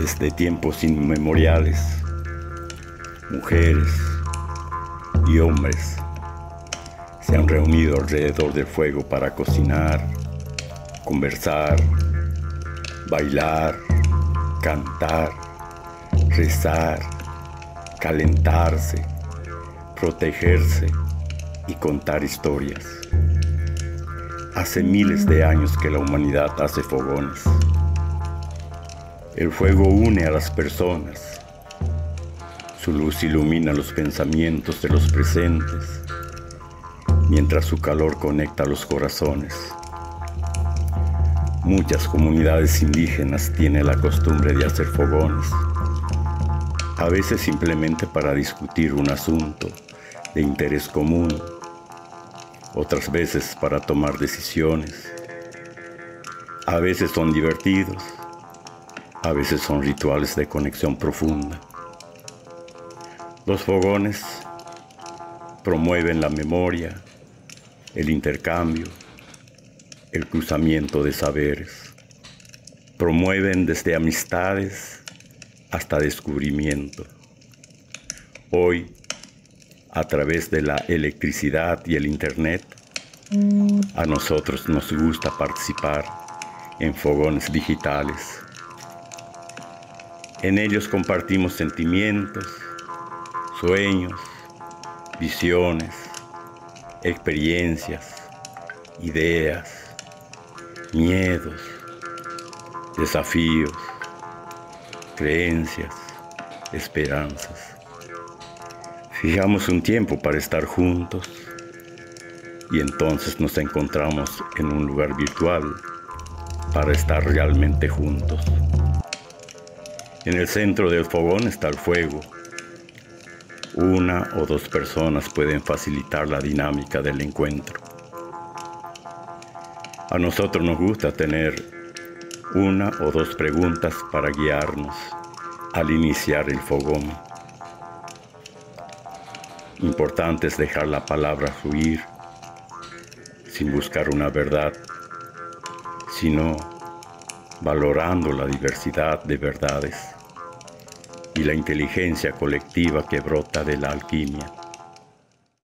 Desde tiempos inmemoriales, mujeres y hombres se han reunido alrededor del fuego para cocinar, conversar, bailar, cantar, rezar, calentarse, protegerse y contar historias. Hace miles de años que la humanidad hace fogones. El fuego une a las personas. Su luz ilumina los pensamientos de los presentes, mientras su calor conecta los corazones. Muchas comunidades indígenas tienen la costumbre de hacer fogones, a veces simplemente para discutir un asunto de interés común, otras veces para tomar decisiones. A veces son divertidos, a veces son rituales de conexión profunda. Los fogones promueven la memoria, el intercambio, el cruzamiento de saberes. Promueven desde amistades hasta descubrimiento. Hoy, a través de la electricidad y el Internet, a nosotros nos gusta participar en fogones digitales en ellos compartimos sentimientos, sueños, visiones, experiencias, ideas, miedos, desafíos, creencias, esperanzas. Fijamos un tiempo para estar juntos y entonces nos encontramos en un lugar virtual para estar realmente juntos. En el centro del fogón está el fuego. Una o dos personas pueden facilitar la dinámica del encuentro. A nosotros nos gusta tener una o dos preguntas para guiarnos al iniciar el fogón. Importante es dejar la palabra fluir sin buscar una verdad, sino valorando la diversidad de verdades y la inteligencia colectiva que brota de la alquimia.